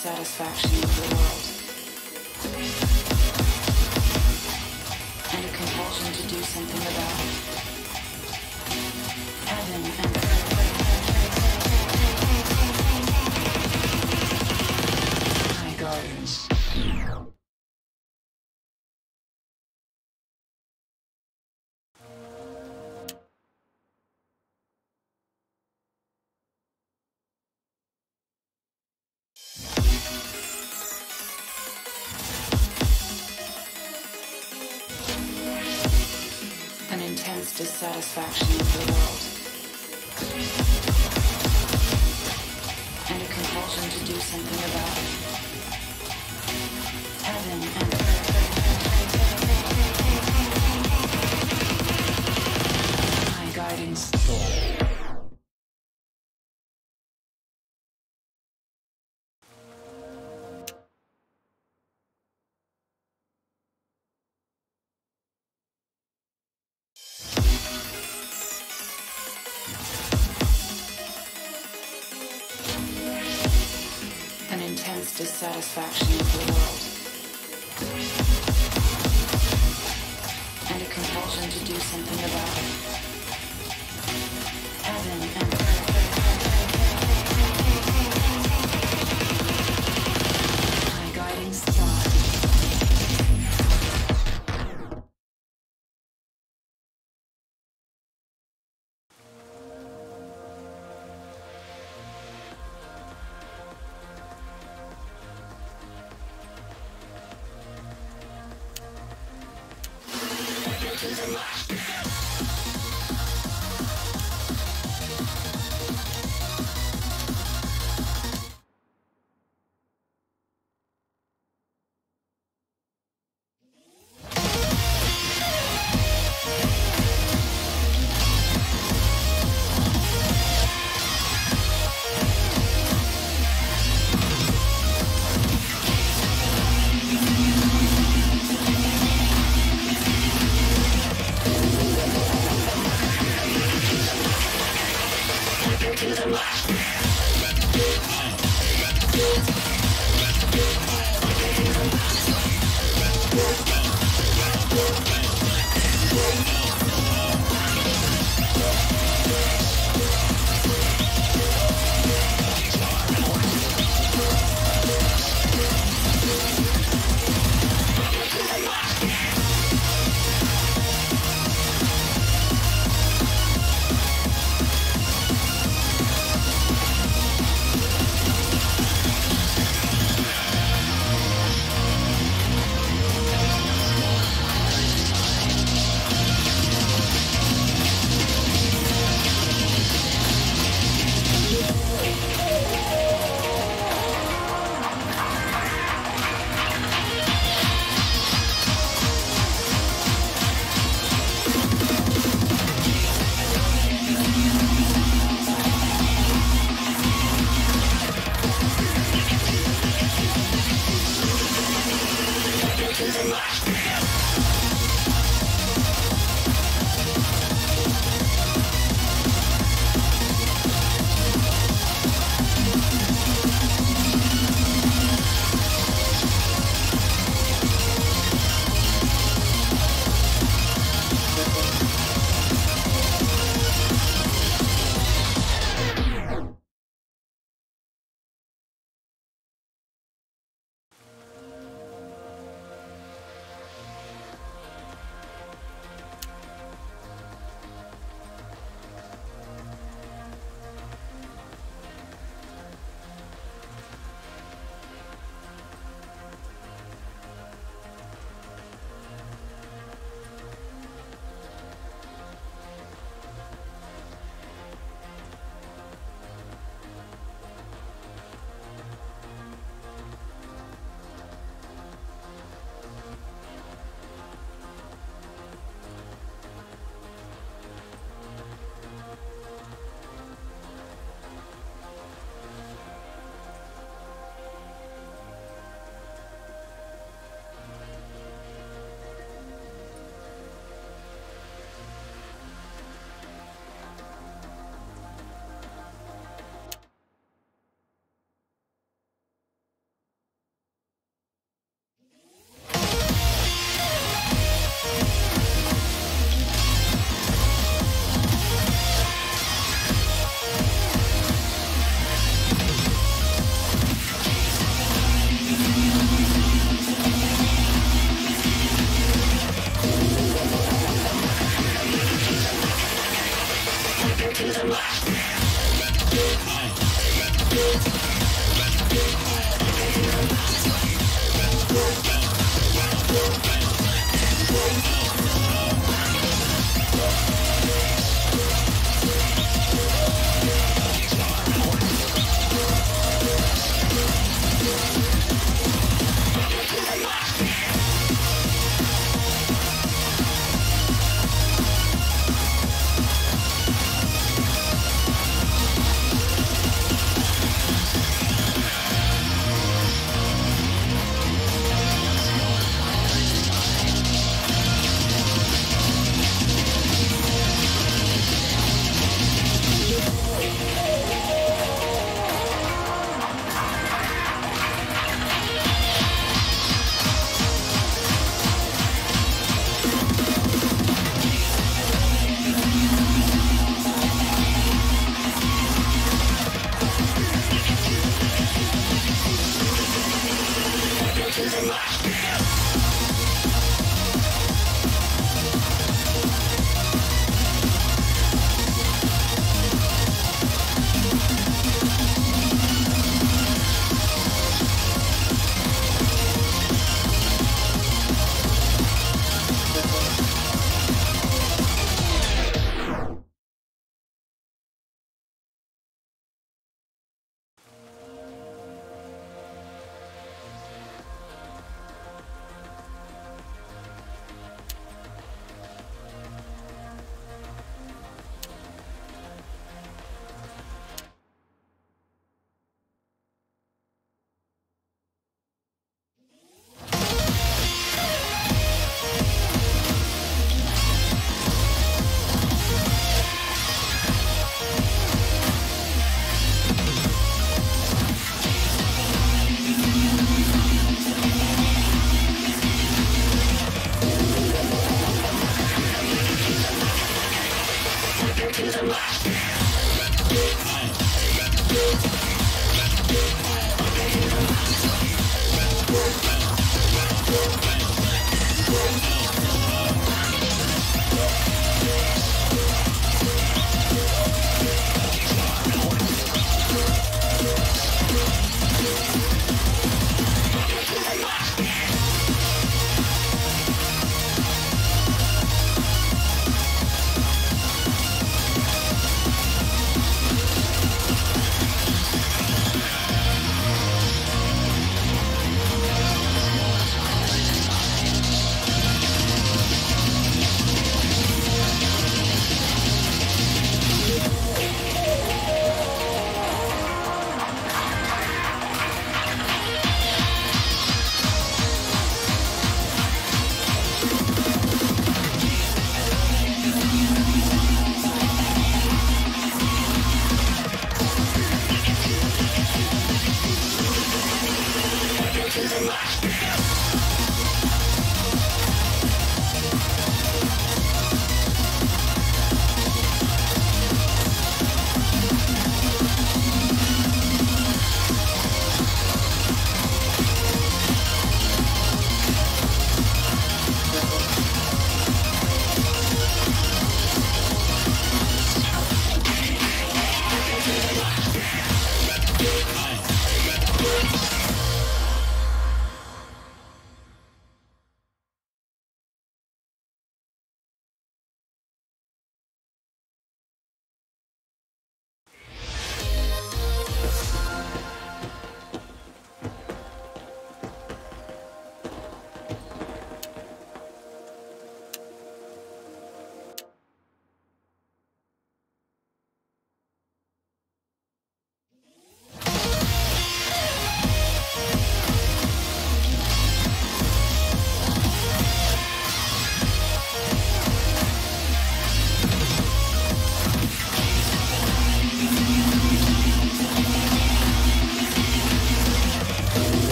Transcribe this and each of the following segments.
satisfaction of the world. And a compulsion to do something about it. Dissatisfaction with the world. Dissatisfaction with the world. And a compulsion to do something about it.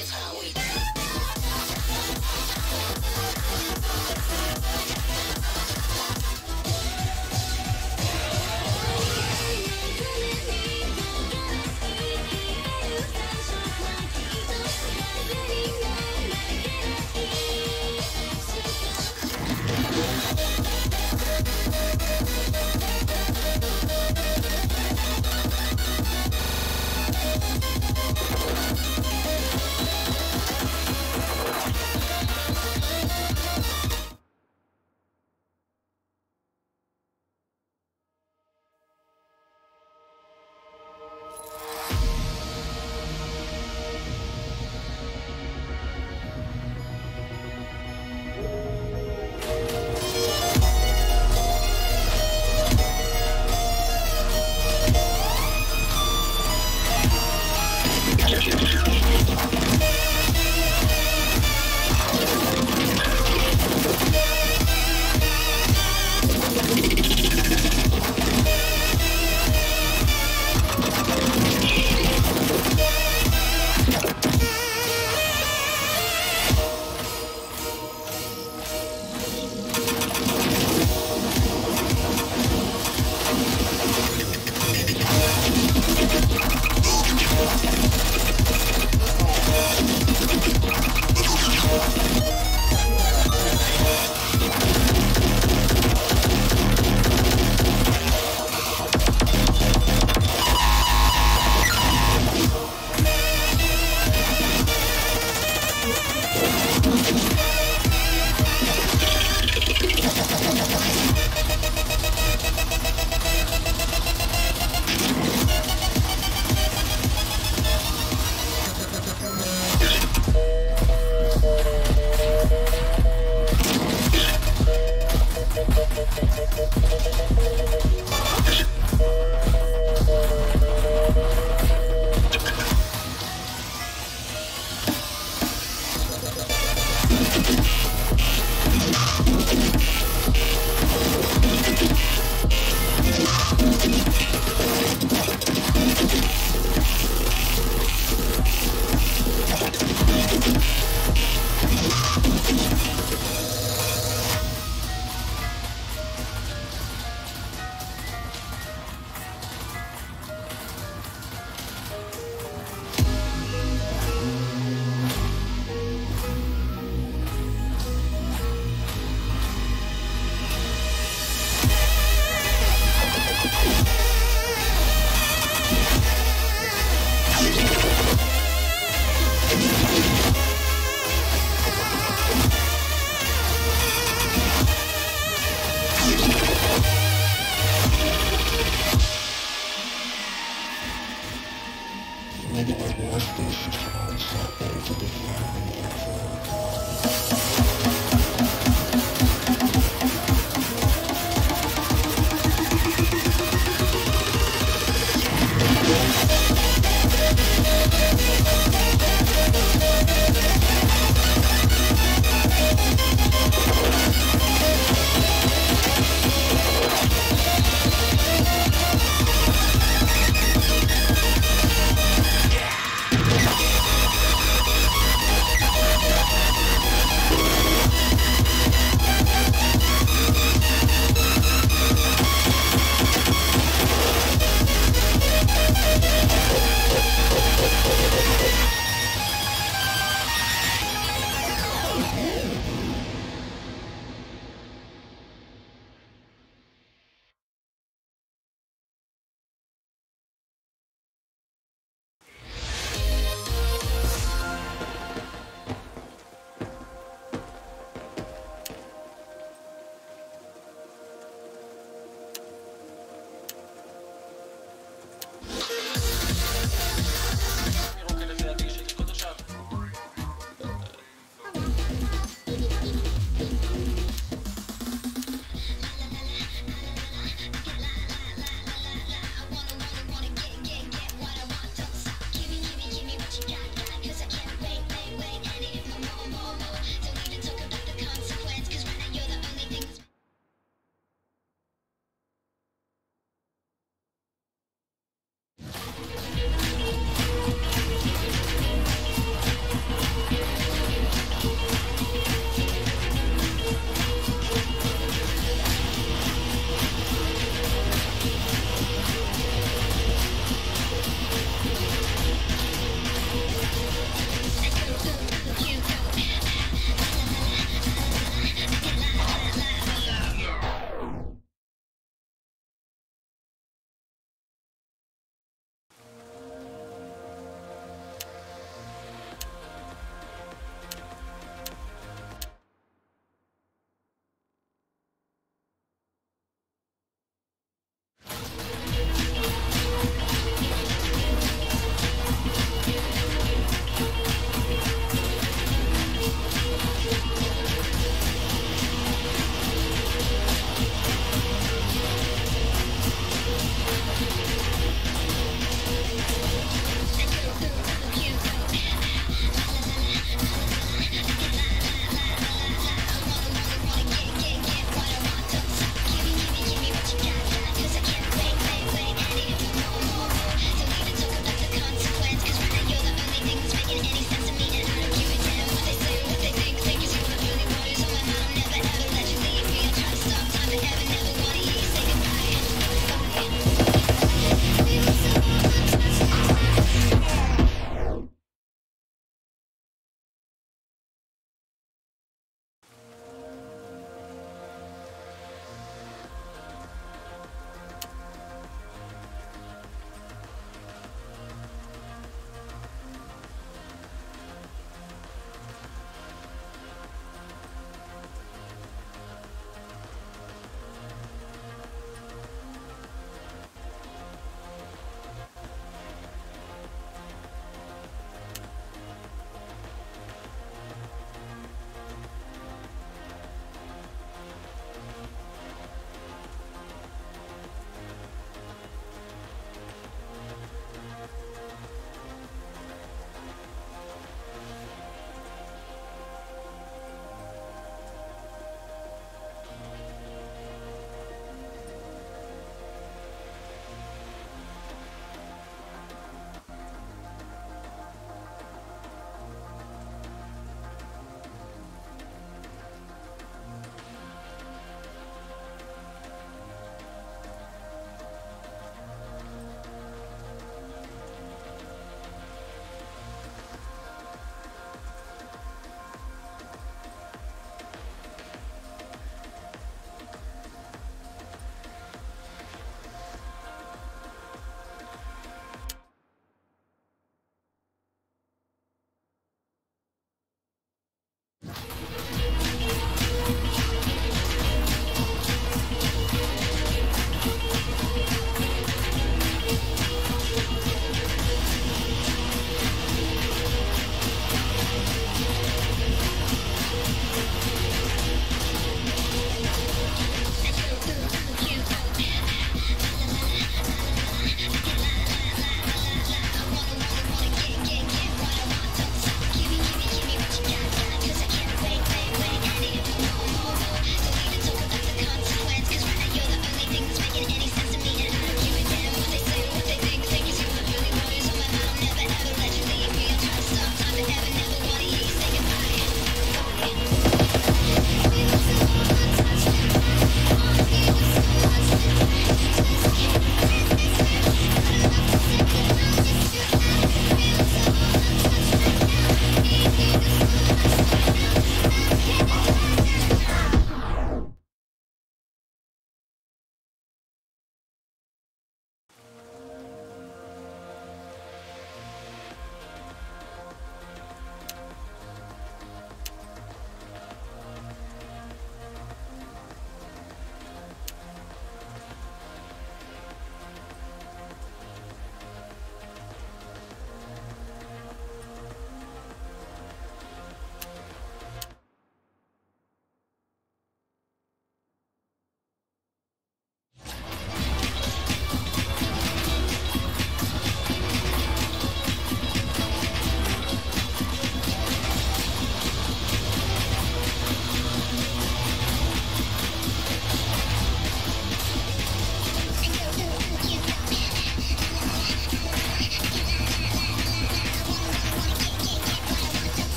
Is how we do.